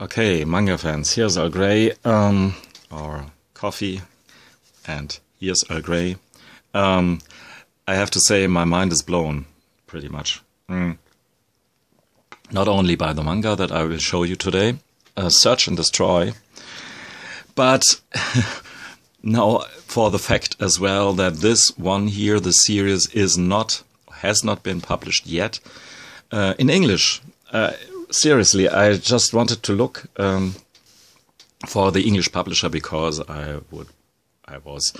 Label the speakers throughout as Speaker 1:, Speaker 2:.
Speaker 1: Okay, manga fans, here's Earl Grey, um, or coffee, and here's Earl Grey. Um, I have to say, my mind is blown, pretty much. Mm. Not only by the manga that I will show you today, uh, Search and Destroy, but now for the fact as well that this one here, the series, is not, has not been published yet uh, in English. Uh, seriously, I just wanted to look um, for the English publisher because I would, I was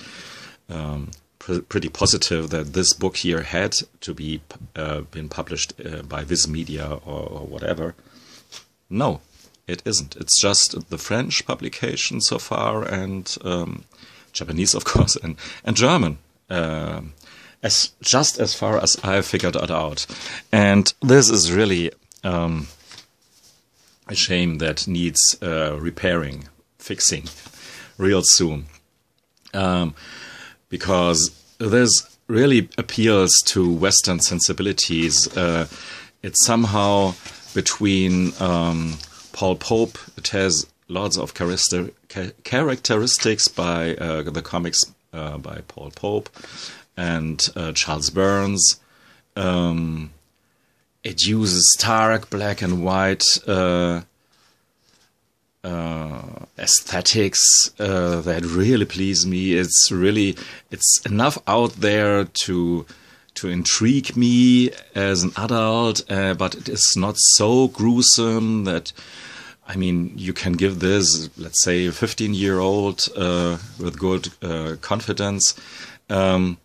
Speaker 1: um, pr pretty positive that this book here had to be uh, been published uh, by Viz Media or, or, whatever. No, it isn't. It's just the French publication so far and um, Japanese, of course, and and German. Uh, as just as far as I figured it out, and this is really um, a shame that needs uh, repairing, fixing, real soon, um, because this really appeals to Western sensibilities. Uh, it's somehow between um, Paul Pope. It has lots of characteristics by uh, the comics uh, by Paul Pope and uh, Charles Burns. Um, it uses stark black and white uh, uh, aesthetics uh, that really please me. It's really it's enough out there to to intrigue me as an adult, uh, but it is not so gruesome that. I mean, you can give this, let's say, a 15 year old uh, with good uh, confidence. Um,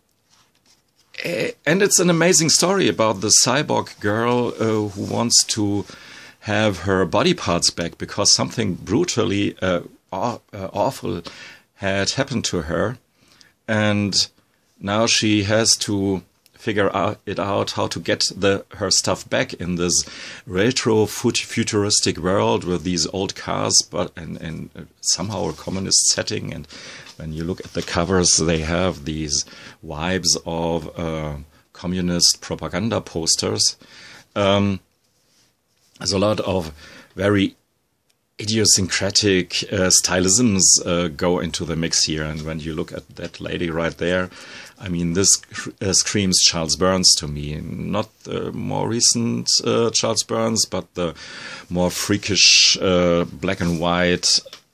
Speaker 1: and it's an amazing story about the cyborg girl uh, who wants to have her body parts back because something brutally uh, aw uh, awful had happened to her, and now she has to figure out it out how to get the her stuff back in this retro futuristic world with these old cars, but and, and somehow a communist setting and when you look at the covers, they have these vibes of uh, communist propaganda posters. Um, there's a lot of very idiosyncratic uh, stylisms uh, go into the mix here. And when you look at that lady right there, I mean, this uh, screams Charles Burns to me. Not the more recent uh, Charles Burns, but the more freakish uh, black and white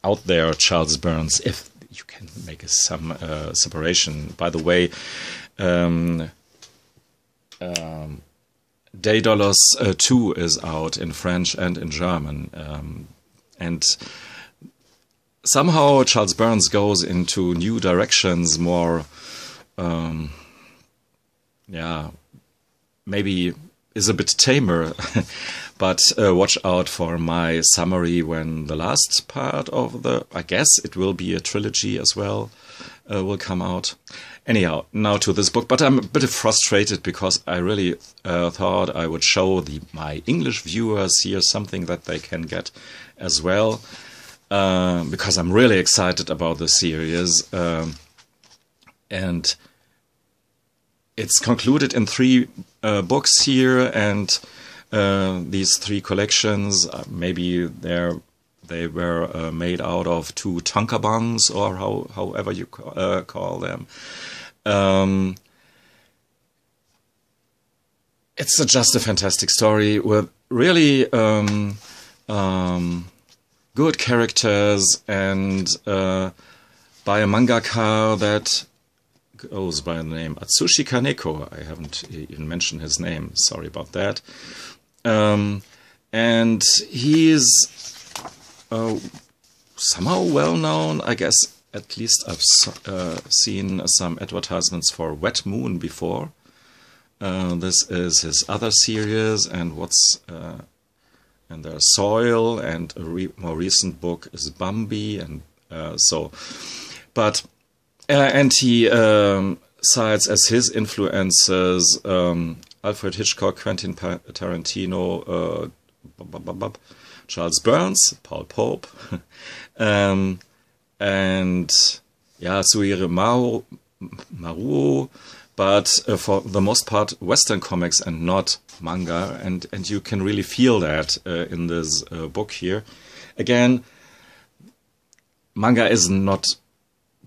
Speaker 1: out there Charles Burns, if you can make some uh, separation. By the way, um, um, Daedalus uh, 2 is out in French and in German. Um, and somehow Charles Burns goes into new directions, more, um, yeah, maybe is a bit tamer. but uh, watch out for my summary when the last part of the, I guess it will be a trilogy as well, uh, will come out. Anyhow, now to this book, but I'm a bit frustrated because I really uh, thought I would show the my English viewers here something that they can get as well, uh, because I'm really excited about the series. Um, and it's concluded in three uh, books here, and uh, these three collections, uh, maybe they're they were uh, made out of two tankobons or how, however you call, uh, call them. Um, it's a, just a fantastic story with really um, um, good characters and uh, by a mangaka that goes by the name Atsushi Kaneko. I haven't even mentioned his name. Sorry about that. Um, and he's uh, somehow well known. I guess at least I've uh, seen some advertisements for Wet Moon before. Uh, this is his other series, and what's uh, and there's Soil, and a re more recent book is Bambi, and uh, so. But uh, and he um, cites as his influences um, Alfred Hitchcock, Quentin Tarantino, Charles Burns, Paul Pope, um, and yeah, Suire Maru, Maruo, but uh, for the most part, Western comics and not manga, and and you can really feel that uh, in this uh, book here. again, manga is not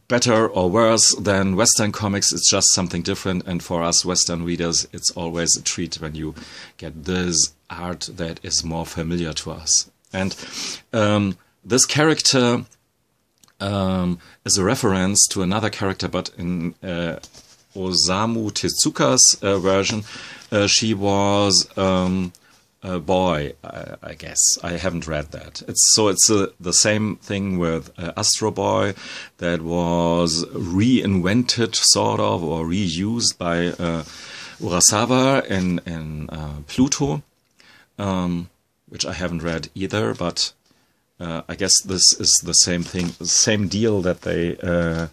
Speaker 1: better or worse than Western comics. It's just something different. And for us Western readers, it's always a treat when you get this art that is more familiar to us. And um, this character um, is a reference to another character, but in uh, Osamu Tezuka's uh, version, uh, she was um, a boy, I, I, guess. I haven't read that. It's so it's uh, the same thing with uh, Astro Boy that was reinvented, sort of, or reused by uh, Urasawa in in uh, Pluto, um, which I haven't read either. But uh, I guess this is the same thing, same deal that they uh,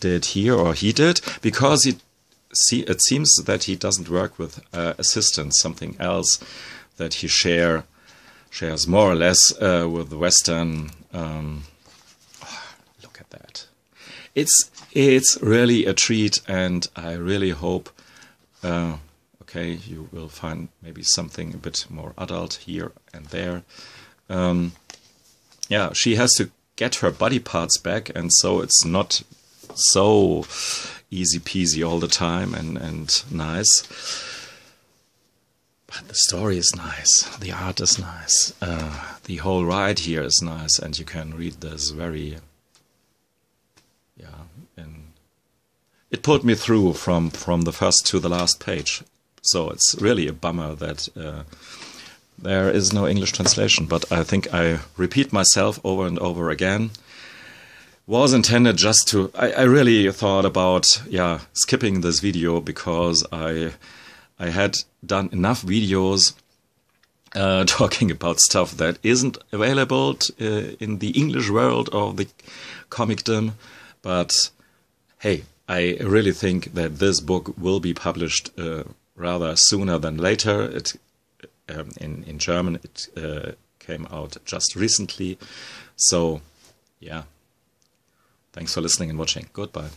Speaker 1: did here, or he did, because he see it seems that he doesn't work with assistants, something else that he share shares more or less uh, with the Western. Um, oh, look at that! It's it's really a treat, and I really hope. Uh, okay, you will find maybe something a bit more adult here and there. Um, yeah, she has to get her body parts back, and so it's not so easy peasy all the time and and nice. But the story is nice, the art is nice, uh, the whole ride here is nice, and you can read this very, yeah, and it pulled me through from from the first to the last page. So it's really a bummer that uh, there is no English translation. But I think I repeat myself over and over again. Was intended just to. I, I really thought about yeah skipping this video because I I had done enough videos uh, talking about stuff that isn't available uh, in the English world of the comicdom. But hey, I really think that this book will be published uh, rather sooner than later. It um, in in German it uh, came out just recently, so yeah. Thanks for listening and watching. Goodbye.